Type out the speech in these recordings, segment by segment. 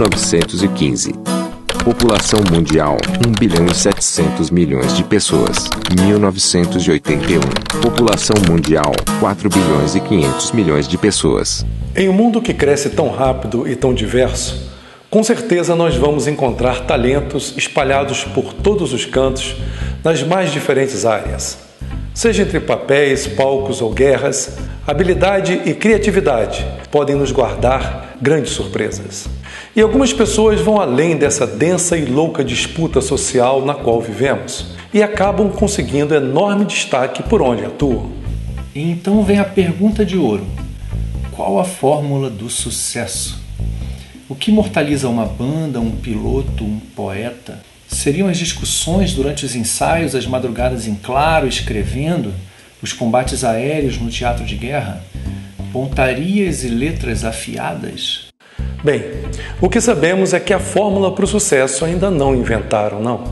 1915. População mundial 1 bilhão e 700 milhões de pessoas. 1981. População mundial 4 bilhões e 500 milhões de pessoas. Em um mundo que cresce tão rápido e tão diverso, com certeza nós vamos encontrar talentos espalhados por todos os cantos, nas mais diferentes áreas. Seja entre papéis, palcos ou guerras, habilidade e criatividade podem nos guardar grandes surpresas. E algumas pessoas vão além dessa densa e louca disputa social na qual vivemos e acabam conseguindo enorme destaque por onde atuam. Então vem a pergunta de ouro: qual a fórmula do sucesso? O que imortaliza uma banda, um piloto, um poeta? Seriam as discussões durante os ensaios, as madrugadas em claro, escrevendo, os combates aéreos no teatro de guerra? Pontarias e letras afiadas? Bem, o que sabemos é que a fórmula para o sucesso ainda não inventaram, não.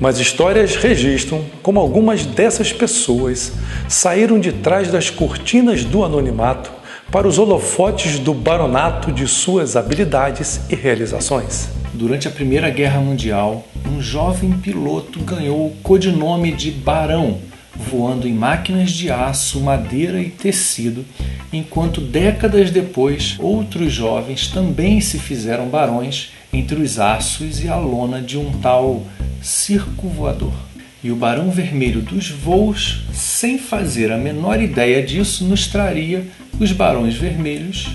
Mas histórias registram como algumas dessas pessoas saíram de trás das cortinas do anonimato para os holofotes do baronato de suas habilidades e realizações. Durante a Primeira Guerra Mundial, um jovem piloto ganhou o codinome de Barão, voando em máquinas de aço, madeira e tecido, enquanto décadas depois outros jovens também se fizeram barões entre os aços e a lona de um tal circo voador. E o Barão Vermelho dos voos, sem fazer a menor ideia disso, nos traria os Barões Vermelhos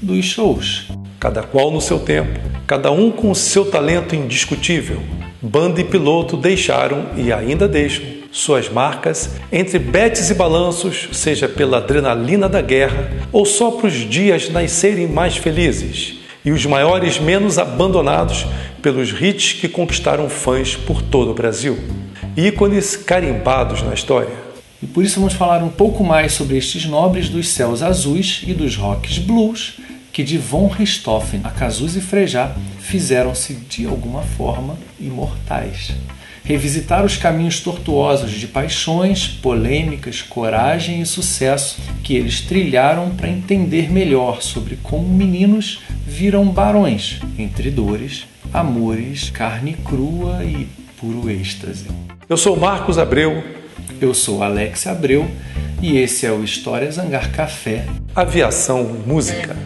dos shows. Cada qual no seu tempo, cada um com o seu talento indiscutível. Banda e piloto deixaram e ainda deixam suas marcas entre betes e balanços, seja pela adrenalina da guerra ou só para os dias nascerem mais felizes, e os maiores menos abandonados pelos hits que conquistaram fãs por todo o Brasil ícones carimbados na história. E por isso vamos falar um pouco mais sobre estes nobres dos céus azuis e dos rocks blues que de Von Richthofen a Cazuza e Frejá fizeram-se de alguma forma imortais. Revisitar os caminhos tortuosos de paixões, polêmicas, coragem e sucesso que eles trilharam para entender melhor sobre como meninos viram barões entre dores, amores, carne crua e puro êxtase. Eu sou Marcos Abreu. Eu sou Alex Abreu e esse é o Histórias Angar Café. Aviação Música.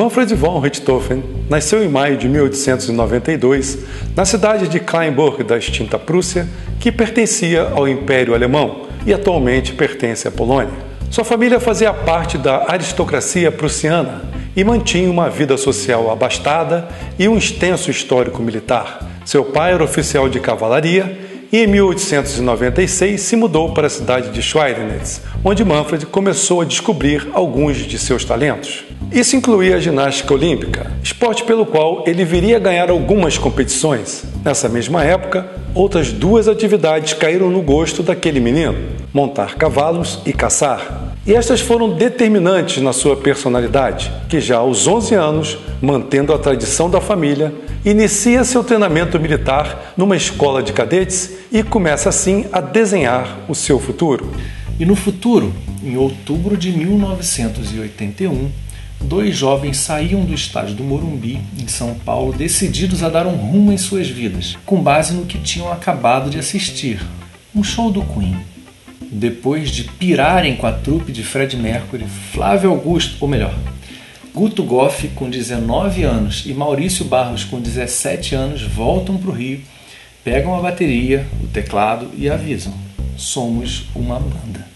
Manfred von Richthofen nasceu em maio de 1892 na cidade de Kleinburg da extinta Prússia, que pertencia ao Império Alemão e atualmente pertence à Polônia. Sua família fazia parte da aristocracia prussiana e mantinha uma vida social abastada e um extenso histórico militar. Seu pai era oficial de cavalaria e em 1896 se mudou para a cidade de Schweidnitz, onde Manfred começou a descobrir alguns de seus talentos. Isso incluía a ginástica olímpica, esporte pelo qual ele viria a ganhar algumas competições. Nessa mesma época, outras duas atividades caíram no gosto daquele menino: montar cavalos e caçar. E estas foram determinantes na sua personalidade, que já aos 11 anos, mantendo a tradição da família, inicia seu treinamento militar numa escola de cadetes e começa assim a desenhar o seu futuro. E no futuro, em outubro de 1981, dois jovens saíam do estádio do Morumbi, em São Paulo, decididos a dar um rumo em suas vidas, com base no que tinham acabado de assistir um show do Queen. Depois de pirarem com a trupe de Fred Mercury, Flávio Augusto, ou melhor, Guto Goff, com 19 anos, e Maurício Barros, com 17 anos, voltam para o Rio, pegam a bateria, o teclado e avisam: somos uma banda.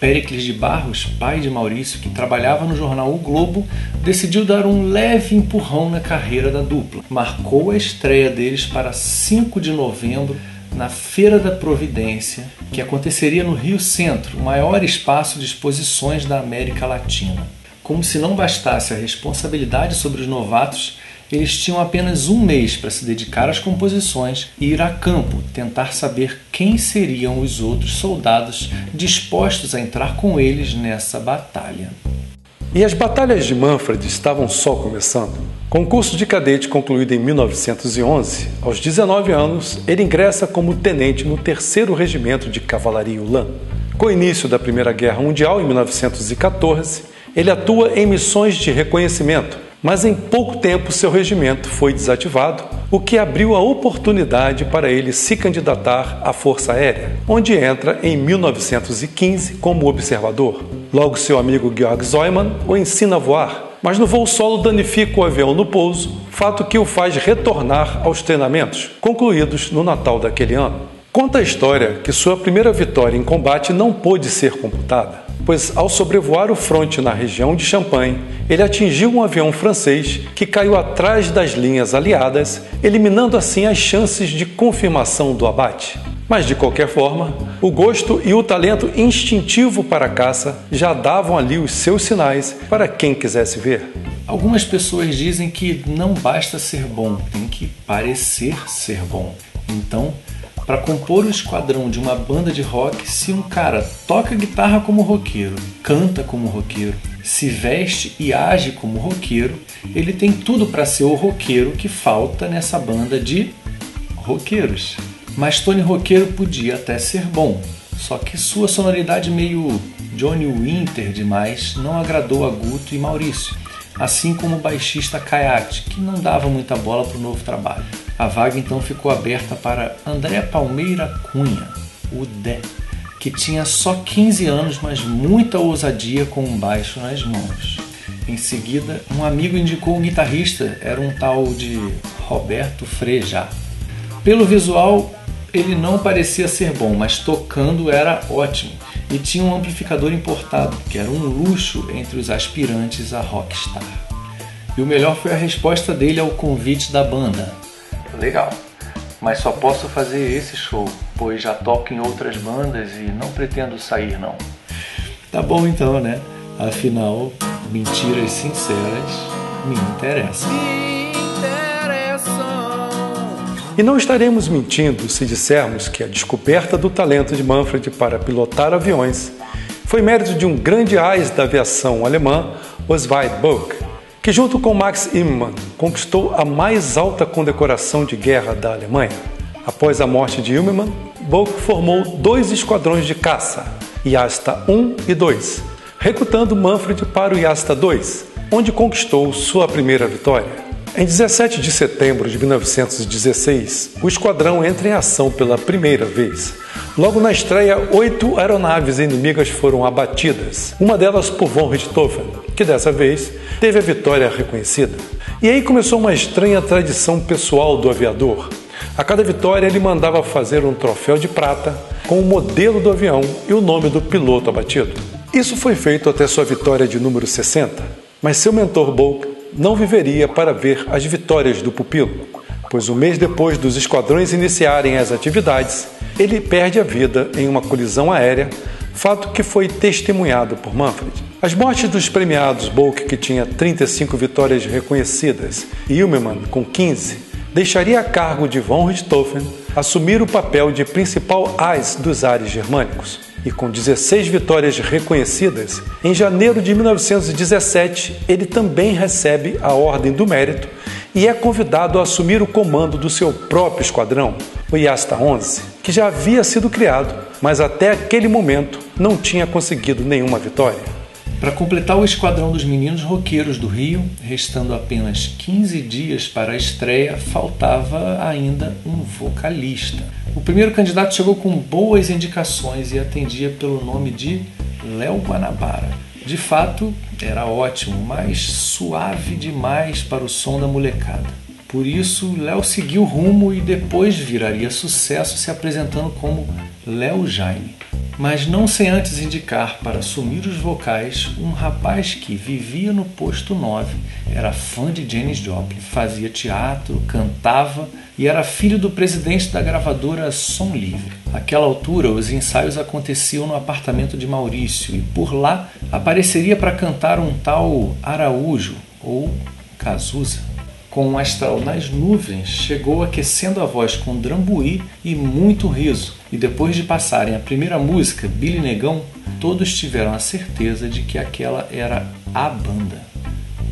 Pericles de Barros, pai de Maurício, que trabalhava no jornal O Globo, decidiu dar um leve empurrão na carreira da dupla. Marcou a estreia deles para 5 de novembro na Feira da Providência, que aconteceria no Rio Centro, o maior espaço de exposições da América Latina. Como se não bastasse a responsabilidade sobre os novatos, eles tinham apenas um mês para se dedicar às composições e ir a campo tentar saber quem seriam os outros soldados dispostos a entrar com eles nessa batalha. E as batalhas de Manfred estavam só começando. Com o curso de cadete concluído em 1911, aos 19 anos, ele ingressa como tenente no 3 Regimento de Cavalaria Ulan. Com o início da Primeira Guerra Mundial, em 1914, ele atua em missões de reconhecimento, mas em pouco tempo seu regimento foi desativado, o que abriu a oportunidade para ele se candidatar à Força Aérea, onde entra em 1915 como observador. Logo, seu amigo Georg Zeumann o ensina a voar mas no voo solo danifica o avião no pouso, fato que o faz retornar aos treinamentos, concluídos no Natal daquele ano. Conta a história que sua primeira vitória em combate não pôde ser computada, pois ao sobrevoar o fronte na região de Champagne, ele atingiu um avião francês que caiu atrás das linhas aliadas, eliminando assim as chances de confirmação do abate. Mas de qualquer forma, o gosto e o talento instintivo para a caça já davam ali os seus sinais para quem quisesse ver. Algumas pessoas dizem que não basta ser bom, tem que parecer ser bom. Então, para compor o esquadrão de uma banda de rock, se um cara toca guitarra como roqueiro, canta como roqueiro, se veste e age como roqueiro, ele tem tudo para ser o roqueiro que falta nessa banda de roqueiros. Mas Tony Roqueiro podia até ser bom, só que sua sonoridade meio Johnny Winter demais não agradou a Guto e Maurício, assim como o baixista Kayat, que não dava muita bola para o novo trabalho. A vaga então ficou aberta para André Palmeira Cunha, o Dé, que tinha só 15 anos, mas muita ousadia com um baixo nas mãos. Em seguida, um amigo indicou um guitarrista, era um tal de Roberto Frejá. Pelo visual, ele não parecia ser bom, mas tocando era ótimo e tinha um amplificador importado, que era um luxo entre os aspirantes a rockstar. E o melhor foi a resposta dele ao convite da banda. Legal, mas só posso fazer esse show, pois já toco em outras bandas e não pretendo sair não. Tá bom então, né? Afinal, mentiras sinceras me interessam. E não estaremos mentindo se dissermos que a descoberta do talento de Manfred para pilotar aviões foi mérito de um grande ás da aviação alemã, Oswald Bock, que junto com Max Immann conquistou a mais alta condecoração de guerra da Alemanha. Após a morte de Immann, Bock formou dois esquadrões de caça, Yasta 1 e 2, recrutando Manfred para o Yasta 2, onde conquistou sua primeira vitória. Em 17 de setembro de 1916, o esquadrão entra em ação pela primeira vez. Logo na estreia, oito aeronaves inimigas foram abatidas, uma delas por von Richthofen, que dessa vez teve a vitória reconhecida. E aí começou uma estranha tradição pessoal do aviador. A cada vitória ele mandava fazer um troféu de prata com o modelo do avião e o nome do piloto abatido. Isso foi feito até sua vitória de número 60, mas seu mentor Bolk não viveria para ver as vitórias do pupilo, pois um mês depois dos esquadrões iniciarem as atividades, ele perde a vida em uma colisão aérea, fato que foi testemunhado por Manfred. As mortes dos premiados Bulk, que tinha 35 vitórias reconhecidas, e Ilmerman, com 15, deixaria a cargo de von Richthofen assumir o papel de principal ás dos ares germânicos e com 16 vitórias reconhecidas, em janeiro de 1917 ele também recebe a Ordem do Mérito e é convidado a assumir o comando do seu próprio esquadrão, o Iasta 11, que já havia sido criado, mas até aquele momento não tinha conseguido nenhuma vitória. Para completar o esquadrão dos meninos roqueiros do Rio, restando apenas 15 dias para a estreia, faltava ainda um vocalista. O primeiro candidato chegou com boas indicações e atendia pelo nome de Léo Guanabara. De fato, era ótimo, mas suave demais para o som da molecada. Por isso, Léo seguiu rumo e depois viraria sucesso se apresentando como Léo Jaime mas não sem antes indicar para assumir os vocais um rapaz que vivia no posto 9, era fã de Janis Joplin, fazia teatro, cantava e era filho do presidente da gravadora Som Livre. Naquela altura, os ensaios aconteciam no apartamento de Maurício e por lá apareceria para cantar um tal Araújo ou Cazuza. Com um astral nas nuvens, chegou aquecendo a voz com drambuí e muito riso. E depois de passarem a primeira música, Billy Negão, todos tiveram a certeza de que aquela era a banda.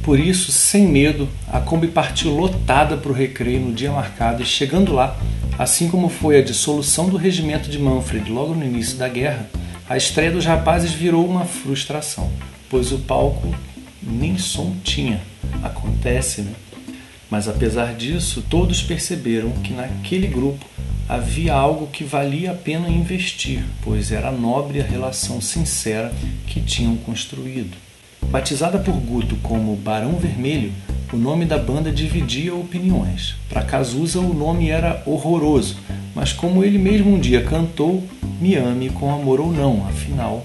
Por isso, sem medo, a Kombi partiu lotada para o recreio no dia marcado e chegando lá, assim como foi a dissolução do regimento de Manfred logo no início da guerra, a estreia dos rapazes virou uma frustração, pois o palco nem som tinha. Acontece, né? Mas apesar disso, todos perceberam que naquele grupo havia algo que valia a pena investir, pois era nobre a relação sincera que tinham construído. Batizada por Guto como Barão Vermelho, o nome da banda dividia opiniões. Para Cazuza, o nome era horroroso, mas como ele mesmo um dia cantou, me ame com amor ou não, afinal,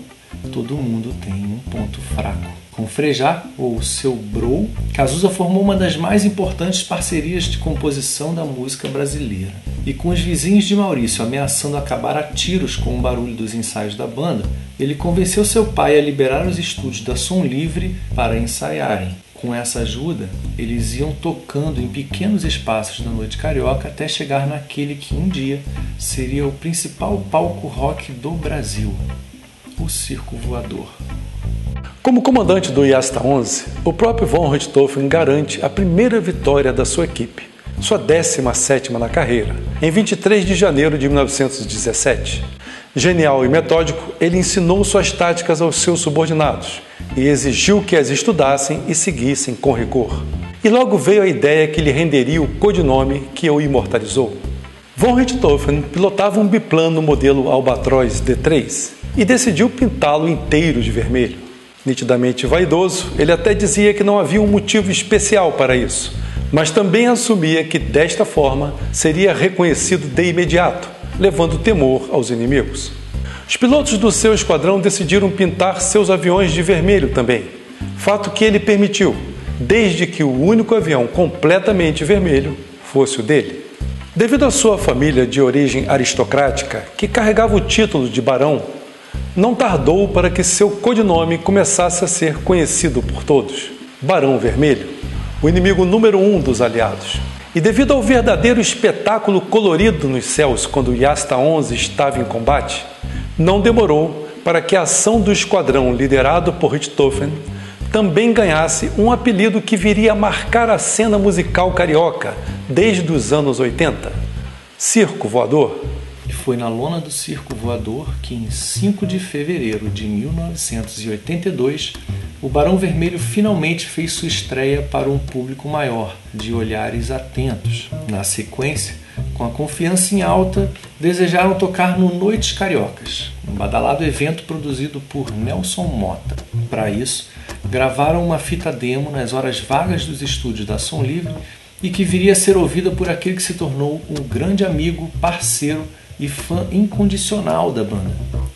todo mundo tem um ponto fraco. Com Frejá, ou seu Bro, Cazuza formou uma das mais importantes parcerias de composição da música brasileira. E com os vizinhos de Maurício ameaçando acabar a tiros com o barulho dos ensaios da banda, ele convenceu seu pai a liberar os estúdios da Som Livre para ensaiarem. Com essa ajuda, eles iam tocando em pequenos espaços da noite carioca até chegar naquele que um dia seria o principal palco rock do Brasil, o Circo Voador. Como comandante do IASTA 11, o próprio von Richthofen garante a primeira vitória da sua equipe, sua 17ª na carreira, em 23 de janeiro de 1917. Genial e metódico, ele ensinou suas táticas aos seus subordinados e exigiu que as estudassem e seguissem com rigor. E logo veio a ideia que lhe renderia o codinome que o imortalizou. Von Richthofen pilotava um biplano modelo Albatross D3 e decidiu pintá-lo inteiro de vermelho. Nitidamente vaidoso, ele até dizia que não havia um motivo especial para isso, mas também assumia que desta forma seria reconhecido de imediato, levando temor aos inimigos. Os pilotos do seu esquadrão decidiram pintar seus aviões de vermelho também, fato que ele permitiu, desde que o único avião completamente vermelho fosse o dele. Devido à sua família de origem aristocrática, que carregava o título de barão não tardou para que seu codinome começasse a ser conhecido por todos: Barão Vermelho, o inimigo número um dos aliados. E devido ao verdadeiro espetáculo colorido nos céus quando o Yasta 11 estava em combate, não demorou para que a ação do esquadrão liderado por Richthofen também ganhasse um apelido que viria a marcar a cena musical carioca desde os anos 80: Circo Voador. Foi na lona do circo voador que, em 5 de fevereiro de 1982, o Barão Vermelho finalmente fez sua estreia para um público maior, de olhares atentos. Na sequência, com a confiança em alta, desejaram tocar no Noites Cariocas, um badalado evento produzido por Nelson Mota. Para isso, gravaram uma fita demo nas horas vagas dos estúdios da Som Livre e que viria a ser ouvida por aquele que se tornou um grande amigo, parceiro e fã incondicional da banda,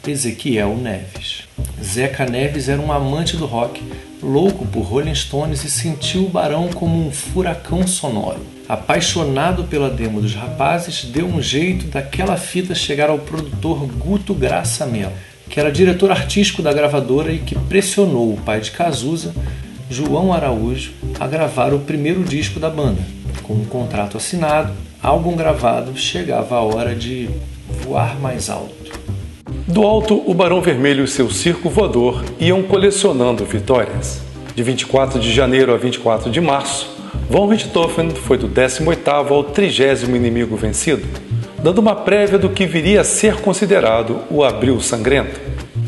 Ezequiel Neves. Zeca Neves era um amante do rock, louco por Rolling Stones e sentiu o Barão como um furacão sonoro. Apaixonado pela demo dos rapazes, deu um jeito daquela fita chegar ao produtor Guto Graça Mello, que era diretor artístico da gravadora e que pressionou o pai de Cazuza, João Araújo, a gravar o primeiro disco da banda. Com um contrato assinado, álbum gravado, chegava a hora de voar mais alto. Do alto, o Barão Vermelho e seu circo voador iam colecionando vitórias. De 24 de janeiro a 24 de março, von Richthofen foi do 18º ao 30 inimigo vencido, dando uma prévia do que viria a ser considerado o Abril Sangrento.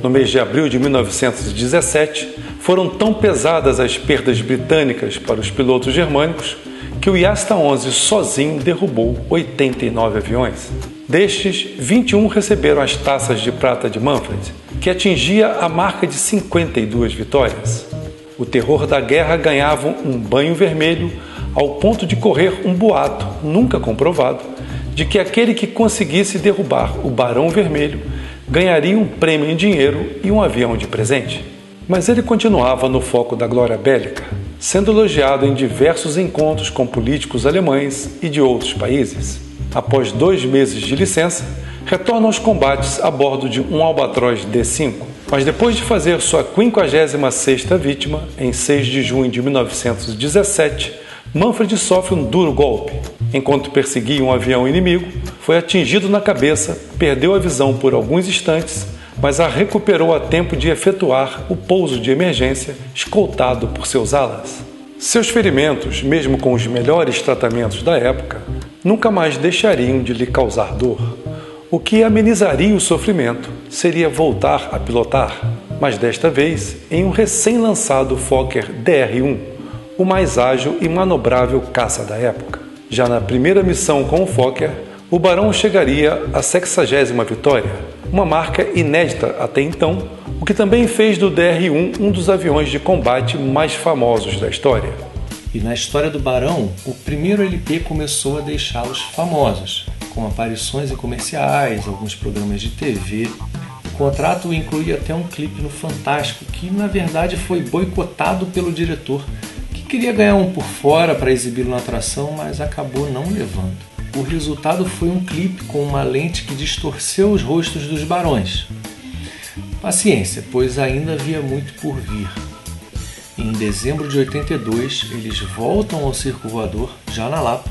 No mês de abril de 1917, foram tão pesadas as perdas britânicas para os pilotos germânicos que o Yasta 11 sozinho derrubou 89 aviões. Destes, 21 receberam as taças de prata de Manfred, que atingia a marca de 52 vitórias. O terror da guerra ganhava um banho vermelho ao ponto de correr um boato, nunca comprovado, de que aquele que conseguisse derrubar o Barão Vermelho ganharia um prêmio em dinheiro e um avião de presente. Mas ele continuava no foco da glória bélica, sendo elogiado em diversos encontros com políticos alemães e de outros países. Após dois meses de licença, retorna aos combates a bordo de um Albatroz D5, mas depois de fazer sua 56ª vítima, em 6 de junho de 1917, Manfred sofre um duro golpe. Enquanto perseguia um avião inimigo, foi atingido na cabeça, perdeu a visão por alguns instantes, mas a recuperou a tempo de efetuar o pouso de emergência, escoltado por seus alas. Seus ferimentos, mesmo com os melhores tratamentos da época, nunca mais deixariam de lhe causar dor. O que amenizaria o sofrimento seria voltar a pilotar, mas desta vez em um recém-lançado Fokker DR-1, o mais ágil e manobrável caça da época. Já na primeira missão com o Fokker, o Barão chegaria à 60 vitória, uma marca inédita até então, o que também fez do DR-1 um dos aviões de combate mais famosos da história. E na história do Barão, o primeiro LP começou a deixá-los famosos, com aparições em comerciais, alguns programas de TV. O contrato incluía até um clipe no Fantástico, que na verdade foi boicotado pelo diretor, que queria ganhar um por fora para exibi-lo na atração, mas acabou não levando. O resultado foi um clipe com uma lente que distorceu os rostos dos barões. Paciência, pois ainda havia muito por vir. Em dezembro de 82, eles voltam ao Circo Voador, já na Lapa,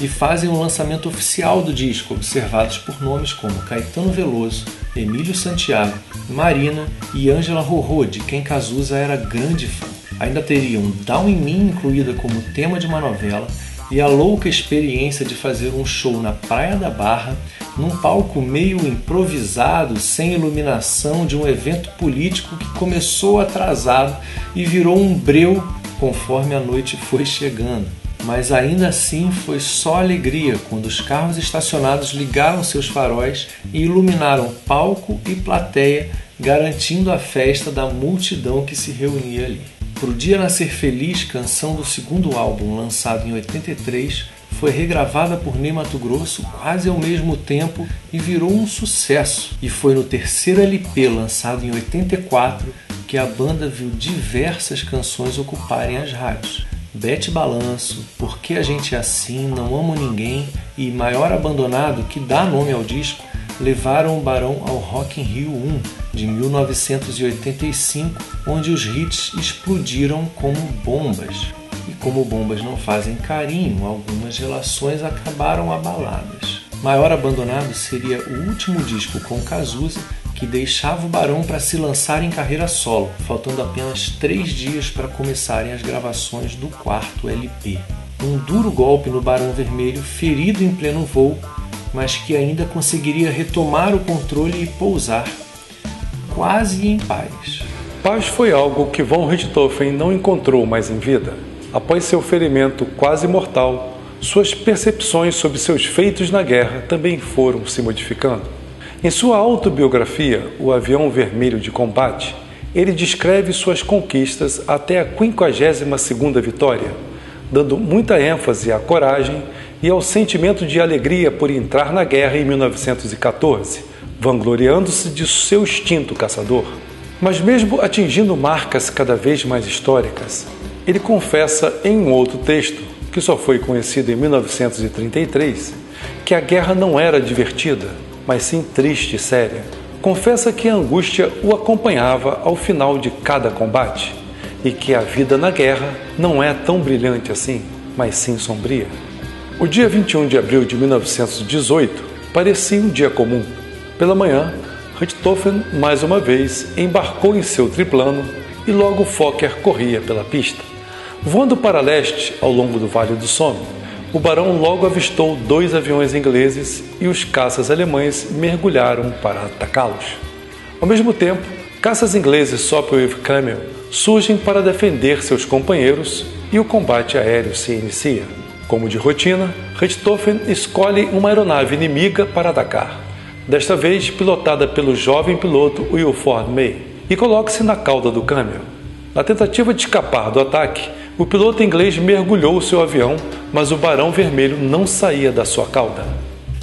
e fazem o um lançamento oficial do disco, observados por nomes como Caetano Veloso, Emílio Santiago, Marina e Ângela Rorô, de quem Cazuza era grande fã. Ainda teriam Down em Mim incluída como tema de uma novela e a louca experiência de fazer um show na Praia da Barra, num palco meio improvisado, sem iluminação, de um evento político que começou atrasado e virou um breu conforme a noite foi chegando. Mas ainda assim foi só alegria quando os carros estacionados ligaram seus faróis e iluminaram palco e plateia, garantindo a festa da multidão que se reunia ali. Pro Dia Nascer Feliz, canção do segundo álbum, lançado em 83, foi regravada por Ney Mato Grosso quase ao mesmo tempo e virou um sucesso. E foi no terceiro LP, lançado em 84, que a banda viu diversas canções ocuparem as rádios. Bete Balanço, Por que a gente é assim, Não amo ninguém e Maior Abandonado, que dá nome ao disco, levaram o Barão ao Rock in Rio 1 de 1985, onde os hits explodiram como bombas. E como bombas não fazem carinho, algumas relações acabaram abaladas. Maior Abandonado seria o último disco com Cazuza que deixava o Barão para se lançar em carreira solo, faltando apenas três dias para começarem as gravações do quarto LP. Um duro golpe no Barão Vermelho, ferido em pleno voo, mas que ainda conseguiria retomar o controle e pousar, quase em paz. Paz foi algo que von Richthofen não encontrou mais em vida. Após seu ferimento quase mortal, suas percepções sobre seus feitos na guerra também foram se modificando. Em sua autobiografia, O Avião Vermelho de Combate, ele descreve suas conquistas até a 52ª vitória, dando muita ênfase à coragem e ao sentimento de alegria por entrar na guerra em 1914, vangloriando-se de seu instinto caçador. Mas, mesmo atingindo marcas cada vez mais históricas, ele confessa em um outro texto, que só foi conhecido em 1933, que a guerra não era divertida, mas sim triste e séria. Confessa que a angústia o acompanhava ao final de cada combate e que a vida na guerra não é tão brilhante assim, mas sim sombria. O dia 21 de abril de 1918 parecia um dia comum. Pela manhã, Richthofen mais uma vez embarcou em seu triplano e logo Fokker corria pela pista. Voando para leste ao longo do Vale do Somme, o barão logo avistou dois aviões ingleses e os caças alemães mergulharam para atacá-los. Ao mesmo tempo, caças ingleses Sopwith Camel surgem para defender seus companheiros e o combate aéreo se inicia. Como de rotina, Richthofen escolhe uma aeronave inimiga para atacar, desta vez pilotada pelo jovem piloto Wilford May, e coloca-se na cauda do Camel. Na tentativa de escapar do ataque, o piloto inglês mergulhou seu avião, mas o Barão Vermelho não saía da sua cauda.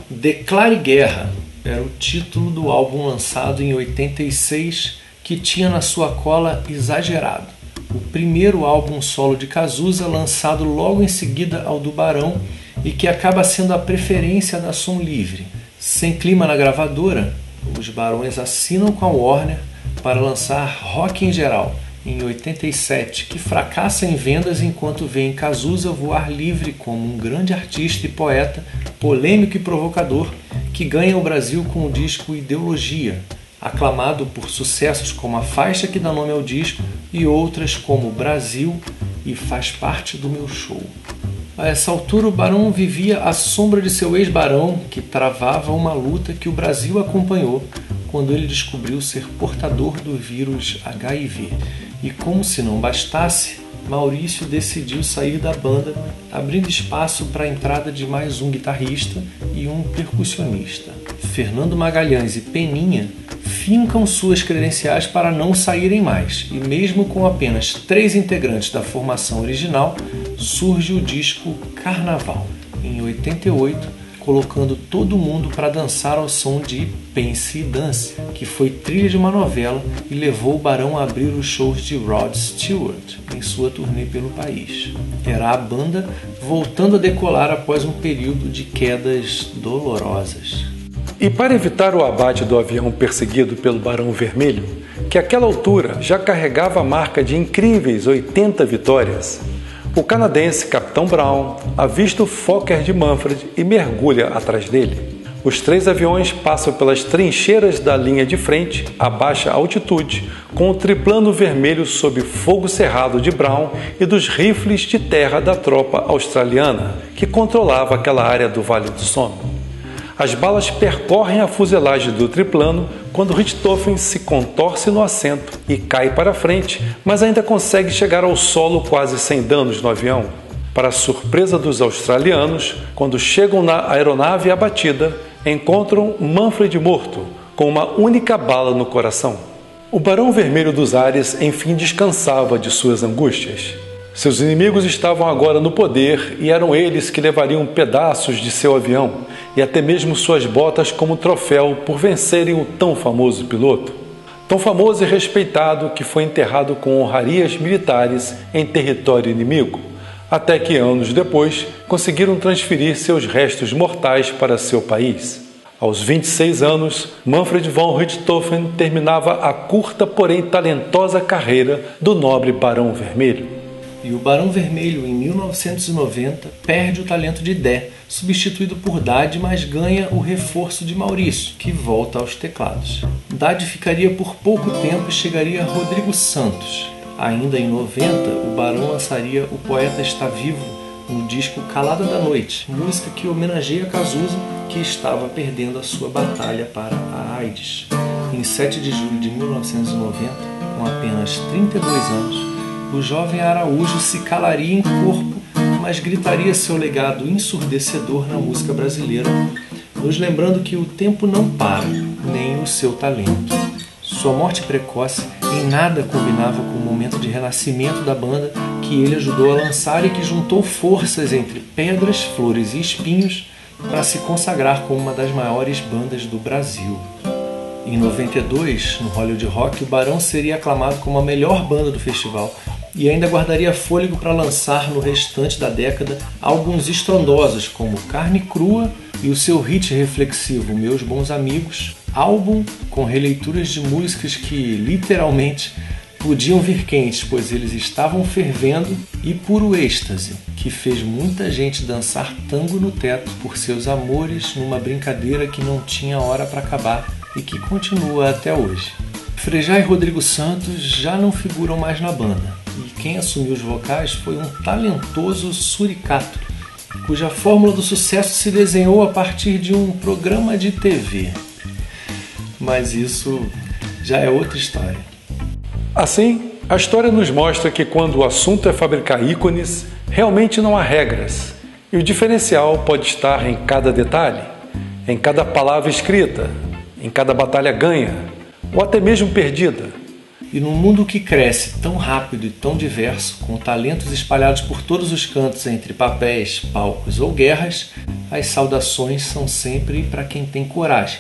Declare Guerra era o título do álbum lançado em 86 que tinha na sua cola Exagerado o primeiro álbum solo de Cazuza, lançado logo em seguida ao do Barão e que acaba sendo a preferência da Som Livre. Sem clima na gravadora, os Barões assinam com a Warner para lançar rock em geral em 87, que fracassa em vendas enquanto vê em Cazuza voar livre como um grande artista e poeta, polêmico e provocador, que ganha o Brasil com o disco Ideologia, aclamado por sucessos como a faixa que dá nome ao disco e outras como Brasil e Faz Parte do Meu Show. A essa altura, o Barão vivia à sombra de seu ex-barão, que travava uma luta que o Brasil acompanhou quando ele descobriu ser portador do vírus HIV. E como se não bastasse, Maurício decidiu sair da banda, abrindo espaço para a entrada de mais um guitarrista e um percussionista. Fernando Magalhães e Peninha fincam suas credenciais para não saírem mais, e mesmo com apenas três integrantes da formação original, surge o disco Carnaval, em 88, colocando todo mundo para dançar ao som de Pense e Dance, que foi trilha de uma novela e levou o Barão a abrir os shows de Rod Stewart em sua turnê pelo país. Era a banda voltando a decolar após um período de quedas dolorosas. E para evitar o abate do avião perseguido pelo Barão Vermelho, que àquela altura já carregava a marca de incríveis 80 vitórias, o canadense Capitão Brown avista o Fokker de Manfred e mergulha atrás dele. Os três aviões passam pelas trincheiras da linha de frente a baixa altitude, com o triplano vermelho sob fogo cerrado de Brown e dos rifles de terra da tropa australiana, que controlava aquela área do Vale do Sono. As balas percorrem a fuselagem do triplano quando Richthofen se contorce no assento e cai para frente, mas ainda consegue chegar ao solo quase sem danos no avião. Para surpresa dos australianos, quando chegam na aeronave abatida, encontram Manfred morto, com uma única bala no coração. O Barão Vermelho dos Ares enfim descansava de suas angústias. Seus inimigos estavam agora no poder e eram eles que levariam pedaços de seu avião e até mesmo suas botas como troféu por vencerem o tão famoso piloto. Tão famoso e respeitado que foi enterrado com honrarias militares em território inimigo, até que anos depois conseguiram transferir seus restos mortais para seu país. Aos 26 anos, Manfred von Richthofen terminava a curta, porém talentosa carreira do nobre Barão Vermelho. E o Barão Vermelho, em 1990, perde o talento de Dé, substituído por Dade, mas ganha o reforço de Maurício, que volta aos teclados. Dade ficaria por pouco tempo e chegaria Rodrigo Santos. Ainda em 90, o Barão lançaria O Poeta Está Vivo no disco Calada da Noite, música que homenageia Cazuza, que estava perdendo a sua batalha para a AIDS. Em 7 de julho de 1990, com apenas 32 anos, o jovem Araújo se calaria em corpo, mas gritaria seu legado ensurdecedor na música brasileira, nos lembrando que o tempo não para, nem o seu talento. Sua morte precoce em nada combinava com o momento de renascimento da banda que ele ajudou a lançar e que juntou forças entre pedras, flores e espinhos para se consagrar como uma das maiores bandas do Brasil. Em 92, no Hollywood Rock, o Barão seria aclamado como a melhor banda do festival e ainda guardaria fôlego para lançar no restante da década álbuns estrondosos como Carne Crua e o seu hit reflexivo Meus Bons Amigos, álbum com releituras de músicas que literalmente podiam vir quentes, pois eles estavam fervendo, e puro êxtase, que fez muita gente dançar tango no teto por seus amores numa brincadeira que não tinha hora para acabar e que continua até hoje. Frejá e Rodrigo Santos já não figuram mais na banda, e quem assumiu os vocais foi um talentoso suricato, cuja fórmula do sucesso se desenhou a partir de um programa de TV. Mas isso já é outra história. Assim, a história nos mostra que quando o assunto é fabricar ícones, realmente não há regras, e o diferencial pode estar em cada detalhe, em cada palavra escrita, em cada batalha ganha, ou até mesmo perdida e num mundo que cresce tão rápido e tão diverso, com talentos espalhados por todos os cantos entre papéis, palcos ou guerras, as saudações são sempre para quem tem coragem.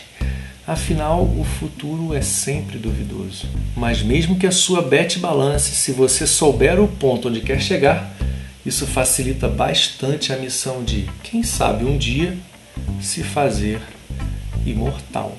Afinal, o futuro é sempre duvidoso. Mas mesmo que a sua bet balance, se você souber o ponto onde quer chegar, isso facilita bastante a missão de, quem sabe um dia, se fazer imortal.